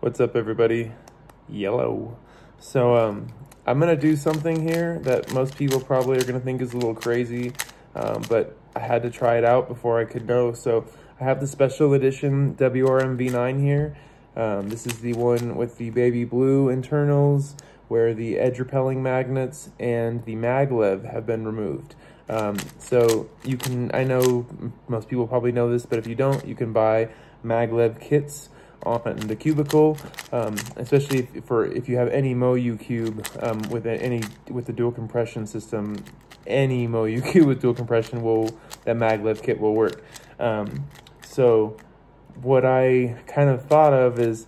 What's up, everybody? Yellow. So, um, I'm gonna do something here that most people probably are gonna think is a little crazy, um, but I had to try it out before I could know. So, I have the special edition WRM V9 here. Um, this is the one with the baby blue internals, where the edge repelling magnets and the maglev have been removed. Um, so you can, I know most people probably know this, but if you don't, you can buy maglev kits on the cubicle, um, especially if, for if you have any MoYu cube um, with any with the dual compression system, any MoYu cube with dual compression will that maglev kit will work. Um, so what I kind of thought of is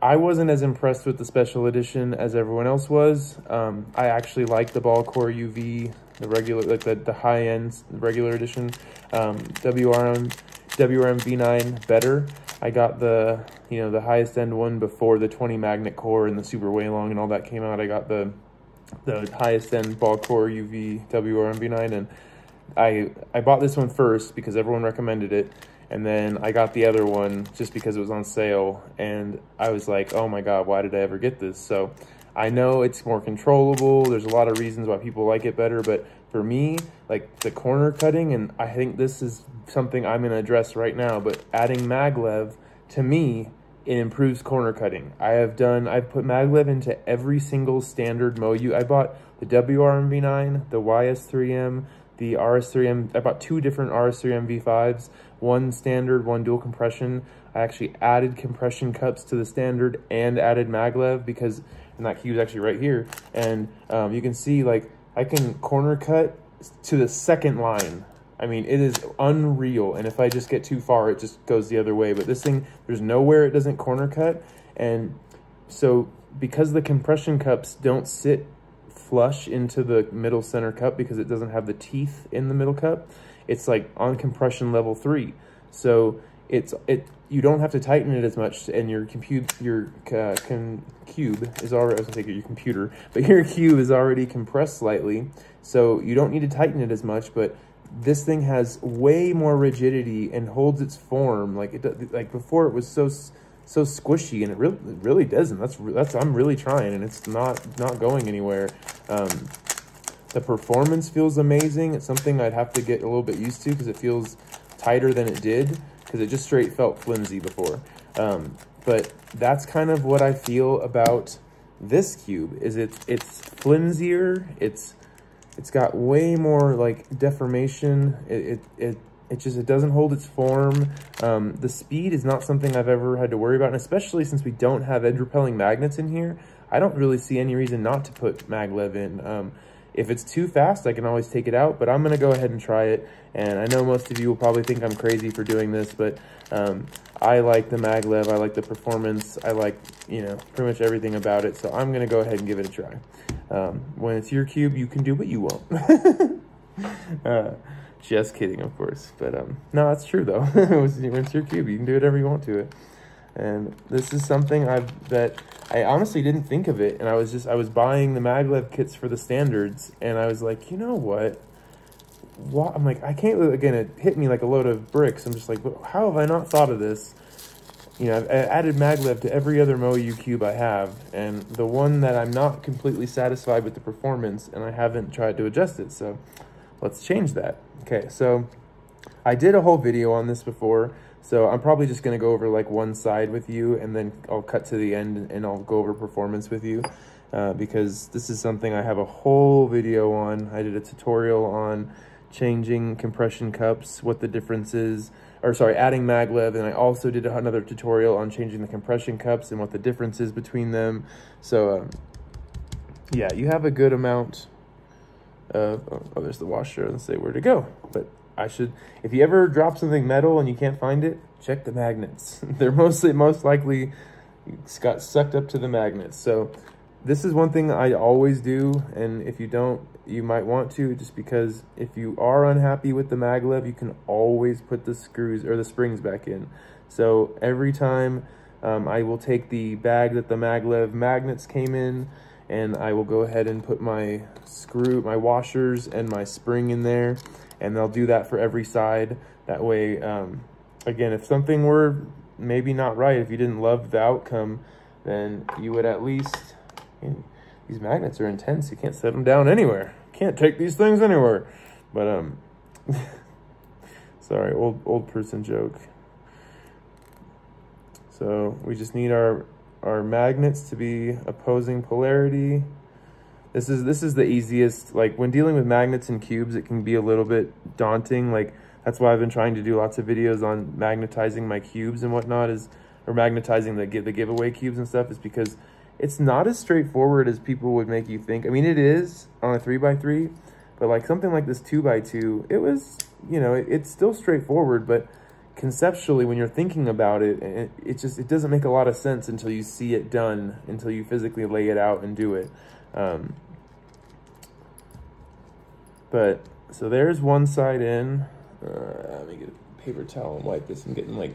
I wasn't as impressed with the special edition as everyone else was. Um, I actually like the ball core UV, the regular, like the, the high end regular edition, um, WRM, WRM V9 better. I got the, you know, the highest end one before the 20 magnet core and the super WeiLong and all that came out. I got the the highest end ball core UV WRMV9 and I I bought this one first because everyone recommended it and then I got the other one just because it was on sale and I was like, "Oh my god, why did I ever get this?" So I know it's more controllable. There's a lot of reasons why people like it better, but for me, like the corner cutting, and I think this is something I'm going to address right now, but adding maglev, to me, it improves corner cutting. I have done, I've put maglev into every single standard MoYu. I bought the WRMV9, the YS3M, the RS3M. I bought two different RS3M V5s, one standard, one dual compression. I actually added compression cups to the standard and added maglev because, and that key was actually right here. And um, you can see like I can corner cut to the second line. I mean, it is unreal. And if I just get too far, it just goes the other way. But this thing, there's nowhere it doesn't corner cut. And so because the compression cups don't sit flush into the middle center cup because it doesn't have the teeth in the middle cup, it's like on compression level three. So it's it you don't have to tighten it as much and your compute your uh, cube is already I was gonna your computer but your cube is already compressed slightly so you don't need to tighten it as much but this thing has way more rigidity and holds its form like it like before it was so so squishy and it really it really doesn't. That's that's I'm really trying and it's not not going anywhere. Um, the performance feels amazing. It's something I'd have to get a little bit used to because it feels tighter than it did because it just straight felt flimsy before. Um, but that's kind of what I feel about this cube is it's it's flimsier it's it's got way more like deformation. It it, it it just it doesn't hold its form. Um, the speed is not something i've ever had to worry about and especially since we don't have edge repelling magnets in here i don't really see any reason not to put maglev in. Um, if it's too fast, I can always take it out, but I'm to go ahead and try it. And I know most of you will probably think I'm crazy for doing this, but um, I like the maglev. I like the performance. I like, you know, pretty much everything about it. So I'm to go ahead and give it a try. Um, when it's your cube, you can do what you want. uh, just kidding, of course. But um, no, that's true, though. when it's your cube, you can do whatever you want to it. And this is something I've that I honestly didn't think of it. And I was just I was buying the maglev kits for the standards, and I was like, you know what? What I'm like, I can't again. It hit me like a load of bricks. I'm just like, how have I not thought of this? You know, I've added maglev to every other MoYu cube I have, and the one that I'm not completely satisfied with the performance, and I haven't tried to adjust it. So let's change that. Okay, so I did a whole video on this before. So I'm probably just going to go over like one side with you and then I'll cut to the end and I'll go over performance with you uh, because this is something I have a whole video on. I did a tutorial on changing compression cups, what the difference is, or sorry, adding maglev, and I also did another tutorial on changing the compression cups and what the difference is between them. So um, yeah, you have a good amount of, oh, there's the washer, and say where to go. But I should, if you ever drop something metal and you can't find it, check the magnets. They're mostly, most likely got sucked up to the magnets. So this is one thing I always do. And if you don't, you might want to just because if you are unhappy with the maglev, you can always put the screws or the springs back in. So every time um, I will take the bag that the maglev magnets came in and I will go ahead and put my screw, my washers and my spring in there and they'll do that for every side. That way, um, again, if something were maybe not right. If you didn't love the outcome, then you would at least, these magnets are intense. You can't set them down anywhere. Can't take these things anywhere. But, um, sorry, old, old person joke. So we just need our, our magnets to be opposing polarity. This is, this is the easiest, like when dealing with magnets and cubes, it can be a little bit daunting. Like that's why I've been trying to do lots of videos on magnetizing my cubes and whatnot is, or magnetizing the, give the giveaway cubes and stuff is because it's not as straightforward as people would make you think. I mean, it is on a 3x3, but like something like this 2x2, it was, you know, it, it's still straightforward, but conceptually when you're thinking about it, it, it, just, it doesn't make a lot of sense until you see it done, until you physically lay it out and do it. Um, but, so there's one side in. Uh, let me get a paper towel and wipe this. I'm getting like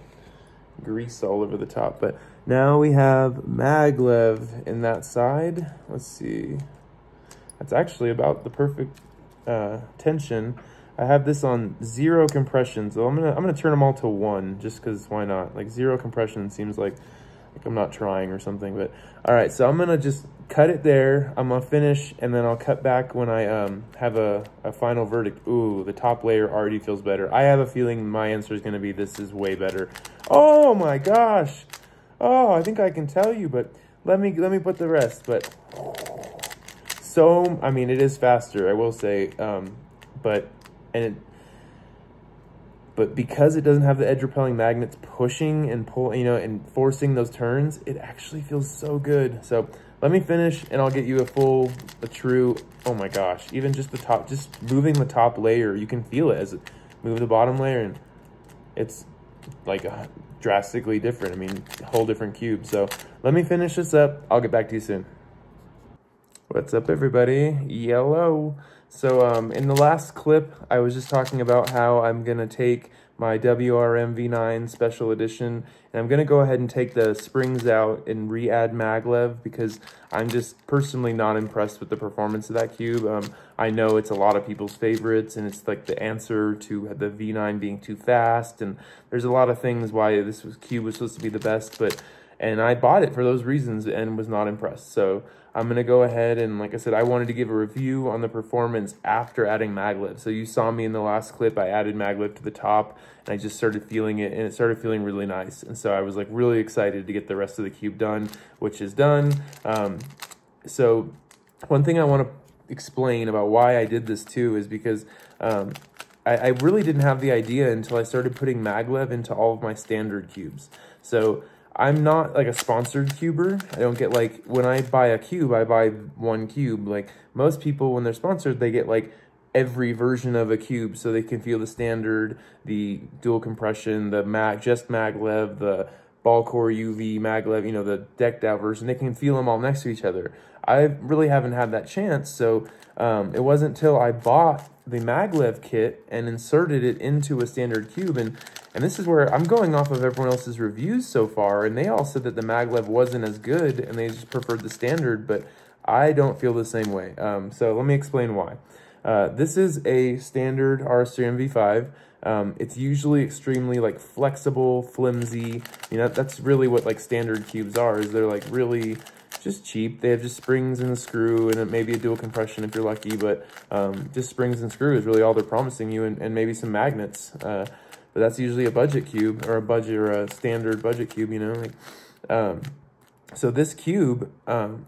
grease all over the top, but now we have maglev in that side. Let's see. That's actually about the perfect uh, tension. I have this on zero compression, so I'm gonna I'm gonna turn them all to one, just cause why not? Like zero compression seems like like I'm not trying or something. But all right, so I'm gonna just cut it there. I'm gonna finish, and then I'll cut back when I um have a a final verdict. Ooh, the top layer already feels better. I have a feeling my answer is gonna be this is way better. Oh my gosh. Oh, I think I can tell you, but let me let me put the rest. But so I mean, it is faster. I will say, um, but and it, but because it doesn't have the edge repelling magnets pushing and pull, you know, and forcing those turns, it actually feels so good. So let me finish and I'll get you a full, a true, oh my gosh, even just the top, just moving the top layer, you can feel it as it move the bottom layer and it's like a, drastically different. I mean, whole different cube. So let me finish this up. I'll get back to you soon. What's up everybody? Yellow. So um, in the last clip, I was just talking about how I'm to take my WRM V9 Special Edition, and I'm going to go ahead and take the springs out and re-add maglev because I'm just personally not impressed with the performance of that cube. Um, I know it's a lot of people's favorites, and it's like the answer to the V9 being too fast, and there's a lot of things why this was, cube was supposed to be the best, but and I bought it for those reasons and was not impressed. So I'm going to go ahead and, like I said, I wanted to give a review on the performance after adding maglev. So you saw me in the last clip, I added maglev to the top and I just started feeling it and it started feeling really nice. And so I was like really excited to get the rest of the cube done, which is done. Um, so one thing I want to explain about why I did this too is because um, I, I really didn't have the idea until I started putting maglev into all of my standard cubes. So I'm not like a sponsored cuber. I don't get like, when I buy a cube, I buy one cube. Like most people, when they're sponsored, they get like every version of a cube so they can feel the standard, the dual compression, the mag, just maglev, the ball core UV maglev, you know, the decked out version. They can feel them all next to each other. I really haven't had that chance. So um, it wasn't until I bought the maglev kit and inserted it into a standard cube and and this is where I'm going off of everyone else's reviews so far, and they all said that the maglev wasn't as good, and they just preferred the standard, but I don't feel the same way. Um, so let me explain why. Uh, this is a standard RS3M V5. Um, it's usually extremely like flexible, flimsy. You know, that's really what like standard cubes are, is they're like really just cheap. They have just springs and a screw and maybe a dual compression if you're lucky, but um, just springs and screws is really all they're promising you and, and maybe some magnets. Uh, but that's usually a budget cube or a budget or a standard budget cube, you know, like, um, so this cube, um,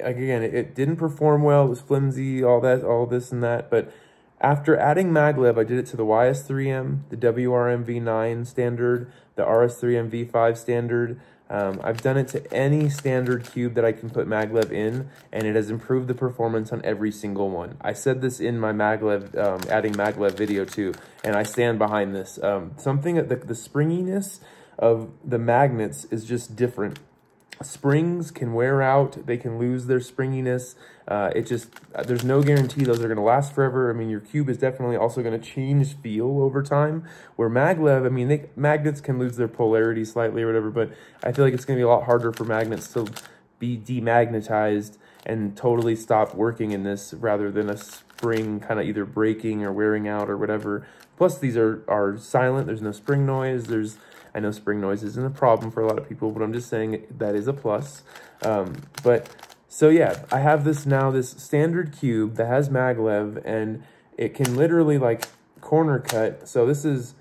again, it, it, didn't perform well. It was flimsy, all that, all this and that. But after adding maglev, I did it to the YS3M, the WRM V9 standard, the RS3M V5 standard, um, I've done it to any standard cube that I can put maglev in, and it has improved the performance on every single one. I said this in my maglev, um, adding maglev video too, and I stand behind this. Um, something, the, the springiness of the magnets is just different springs can wear out. They can lose their springiness. Uh, it just there's no guarantee those are going to last forever. I mean your cube is definitely also going to change feel over time. Where maglev i mean they, magnets can lose their polarity slightly or whatever but i feel like it's going to be a lot harder for magnets to be demagnetized and totally stop working in this rather than a spring kind of either breaking or wearing out or whatever. Plus these are are silent. There's no spring noise. There's I know spring noise isn't a problem for a lot of people, but I'm just saying that is a plus. Um, but so yeah, I have this now, this standard cube that has maglev and it can literally like corner cut. So this is,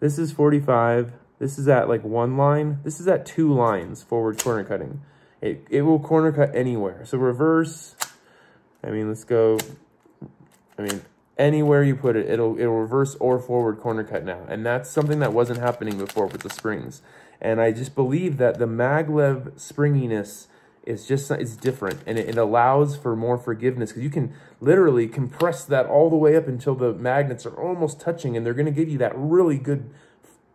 this is 45. This is at like one line. This is at two lines forward corner cutting. It, it will corner cut anywhere. So reverse, I mean, let's go, I mean, anywhere you put it, it'll, it'll reverse or forward corner cut now. And that's something that wasn't happening before with the springs. And I just believe that the maglev springiness is just, it's different. And it, it allows for more forgiveness because you can literally compress that all the way up until the magnets are almost touching and they're going to give you that really good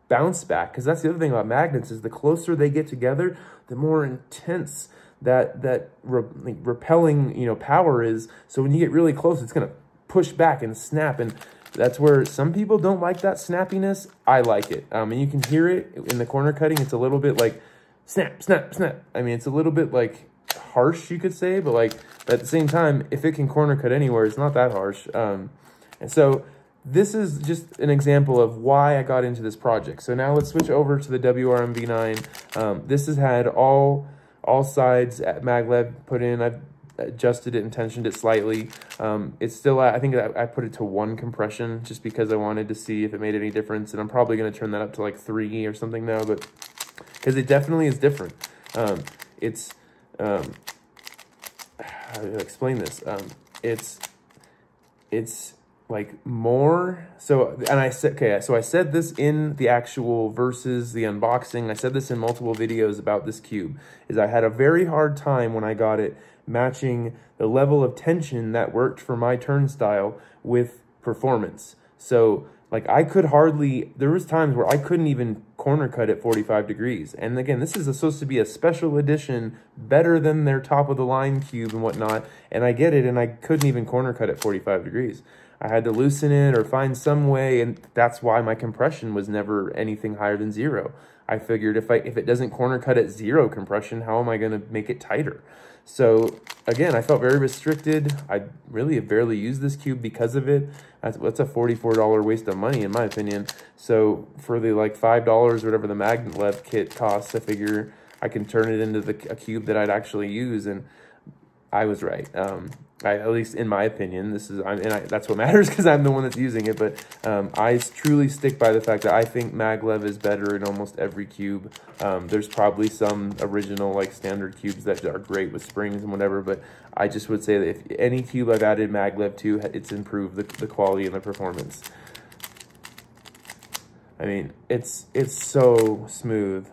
bounce back. Because that's the other thing about magnets is the closer they get together, the more intense that that re like repelling you know power is. So when you get really close, it's gonna push back and snap, and that's where some people don't like that snappiness. I like it. Um, and you can hear it in the corner cutting. It's a little bit like snap, snap, snap. I mean, it's a little bit like harsh, you could say, but like at the same time, if it can corner cut anywhere, it's not that harsh. Um, and so this is just an example of why I got into this project. So now let's switch over to the WRM V9. Um, this has had all all sides at maglev put in. I've adjusted it and tensioned it slightly. Um, it's still, I think I, put it to one compression just because I wanted to see if it made any difference. And I'm probably going to turn that up to like three or something now, but because it definitely is different. Um, it's, um, how do I explain this? Um, it's, it's like more. So and i said okay so i said this in the actual versus the unboxing. I said this in multiple videos about this cube is i had a very hard time when i got it matching the level of tension that worked for my turnstile with performance. So like i could hardly there was times where i couldn't even corner cut at 45 degrees. And again this is supposed to be a special edition better than their top of the line cube and whatnot. And i get it and i couldn't even corner cut at 45 degrees I had to loosen it or find some way, and that's why my compression was never anything higher than zero. I figured if I if it doesn't corner cut at zero compression, how am I going to make it tighter? So again, I felt very restricted. I really have barely used this cube because of it. That's, that's a $44 waste of money in my opinion. So for the like $5 or whatever the maglev kit costs, I figure I can turn it into the, a cube that I'd actually use. And I was right. Um, I, at least in my opinion, this is, and I, that's what matters because I'm the one that's using it. But um, I truly stick by the fact that I think maglev is better in almost every cube. Um, there's probably some original like standard cubes that are great with springs and whatever, but I just would say that if any cube I've added maglev to, it's improved the, the quality and the performance. I mean, it's it's so smooth.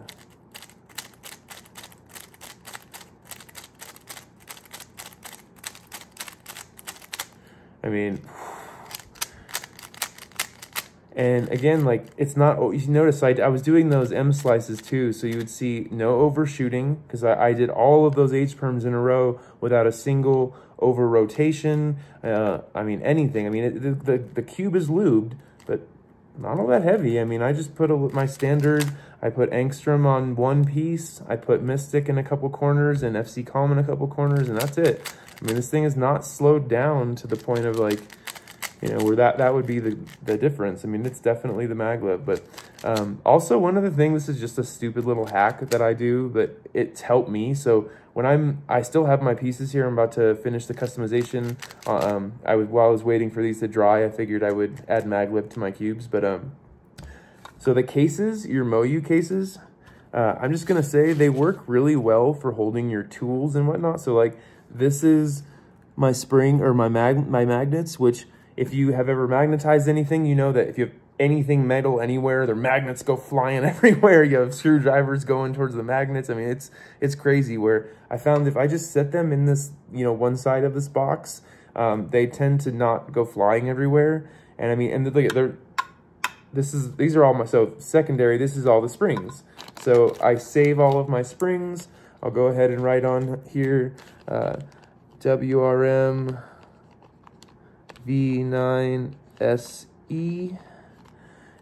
I mean, and again, like it's not, oh, you notice I, I was doing those M slices too. So you would see no overshooting because I, I did all of those H perms in a row without a single over rotation. Uh, I mean, anything. I mean, it, the, the, the cube is lubed, but not all that heavy. I mean, I just put a, my standard, I put Angstrom on one piece. I put Mystic in a couple corners and FC Calm in a couple corners and that's it. I mean, this thing is not slowed down to the point of like, you know, where that, that would be the, the difference. I mean, it's definitely the maglev, but um, also one other thing, this is just a stupid little hack that I do, but it's helped me. So when I'm, I still have my pieces here. I'm about to finish the customization. Uh, um, I was, while I was waiting for these to dry, I figured I would add maglev to my cubes, but, um, so the cases, your Moyu cases, uh, I'm just going to say they work really well for holding your tools and whatnot. So like this is my spring or my mag my magnets, which if you have ever magnetized anything, you know that if you have anything metal anywhere, their magnets go flying everywhere. You have screwdrivers going towards the magnets. I mean, it's it's crazy where I found if I just set them in this, you know, one side of this box, um, they tend to not go flying everywhere. And I mean, and look at they're, this is, these are all my, so secondary, this is all the springs. So I save all of my springs. I'll go ahead and write on here, uh, WRM V9SE.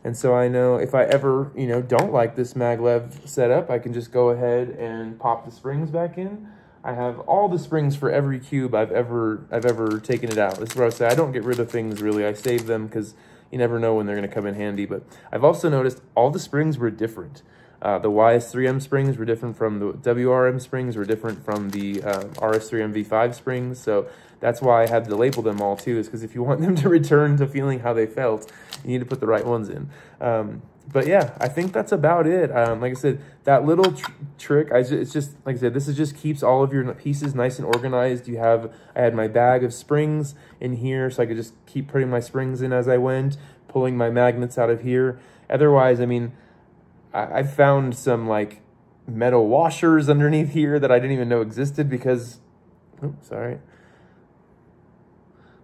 And so I know if I ever, you know, don't like this maglev setup, I can just go ahead and pop the springs back in. I have all the springs for every cube I've ever I've ever taken it out. This is what I say. I don't get rid of things really. I save them because you never know when they're going to come in handy. But I've also noticed all the springs were different. Uh, the YS3M springs were different from the WRM springs, were different from the uh, RS3M V5 springs. So that's why I had to label them all too, is because if you want them to return to feeling how they felt, you need to put the right ones in. Um, but yeah, I think that's about it. Um, like I said, that little tr trick, I it's just, like I said, this is just keeps all of your pieces nice and organized. You have, I had my bag of springs in here, so I could just keep putting my springs in as I went, pulling my magnets out of here. Otherwise, I mean, I, I found some like metal washers underneath here that I didn't even know existed because, oh, sorry.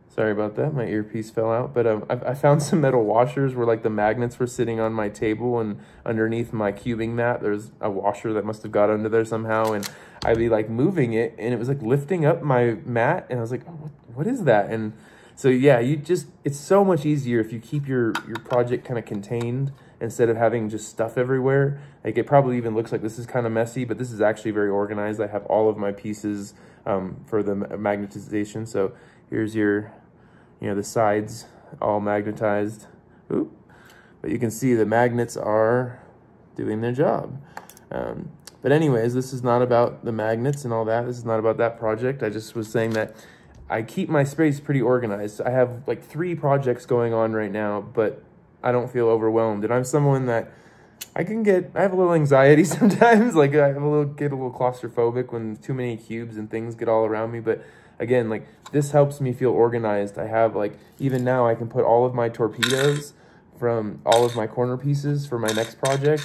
Sorry about that. My earpiece fell out. But um, I, I, found some metal washers where like the magnets were sitting on my table and underneath my cubing mat, there's a washer that must have got under there somehow. And I'd be like moving it and it was like lifting up my mat. And I was like, oh, what, what is that? And so yeah, you just, it's so much easier if you keep your, your project kind of contained instead of having just stuff everywhere. Like it probably even looks like this is kind of messy, but this is actually very organized. I have all of my pieces um, for the magnetization. So here's your you know, the sides all magnetized. Oop. But you can see the magnets are doing their job. Um, but anyways, this is not about the magnets and all that. This is not about that project. I just was saying that I keep my space pretty organized. I have like three projects going on right now, but I don't feel overwhelmed. And I'm someone that I can get, I have a little anxiety sometimes. like I have a little, get a little claustrophobic when too many cubes and things get all around me. But again, like this helps me feel organized. I have like, even now I can put all of my torpedoes from all of my corner pieces for my next project,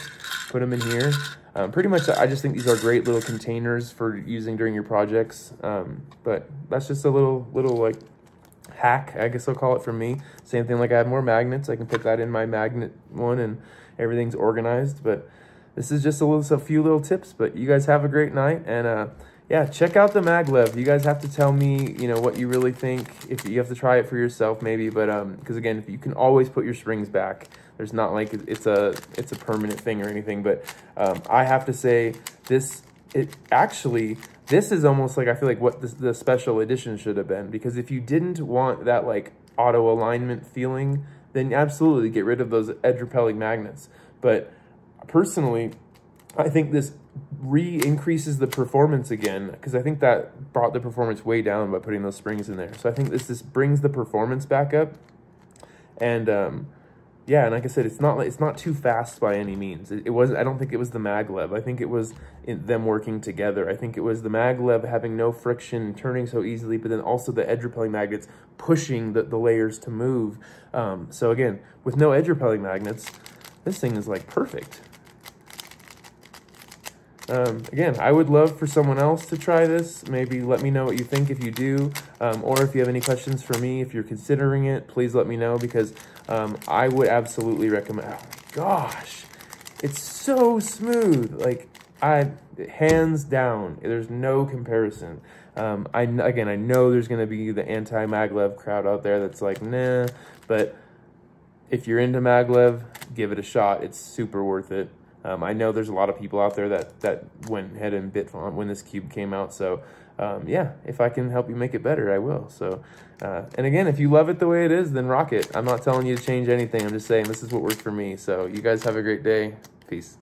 put them in here. Um, pretty much, I just think these are great little containers for using during your projects. Um, but that's just a little, little like hack, I guess I'll call it for me. Same thing, like I have more magnets. I can put that in my magnet one and everything's organized. But this is just a little, a few little tips. But you guys have a great night and uh, yeah, check out the maglev. You guys have to tell me, you know, what you really think. If you have to try it for yourself, maybe. But um, because again, if you can always put your springs back. There's not like it's a it's a permanent thing or anything. But um, I have to say this. It actually this is almost like I feel like what the, the special edition should have been because if you didn't want that like auto alignment feeling, then absolutely get rid of those edge repelling magnets. But personally, I think this re-increases the performance again because I think that brought the performance way down by putting those springs in there. So I think this this brings the performance back up, and um, yeah, and like I said, it's not it's not too fast by any means. It, it was I don't think it was the maglev. I think it was them working together. I think it was the maglev having no friction, turning so easily, but then also the edge repelling magnets pushing the, the layers to move. Um, so again, with no edge repelling magnets, this thing is like perfect. Um, again, I would love for someone else to try this. Maybe let me know what you think if you do, um, or if you have any questions for me, if you're considering it, please let me know because um, I would absolutely recommend. Oh gosh, it's so smooth. Like I, hands down, there's no comparison. Um, I again, I know there's gonna be the anti maglev crowd out there that's like, nah, but if you're into maglev, give it a shot. It's super worth it. Um, I know there's a lot of people out there that, that went ahead and bit when this cube came out. So um, yeah, if I can help you make it better, I will. So, uh, and again, if you love it the way it is, then rock it. I'm not telling you to change anything. I'm just saying this is what worked for me. So you guys have a great day. Peace.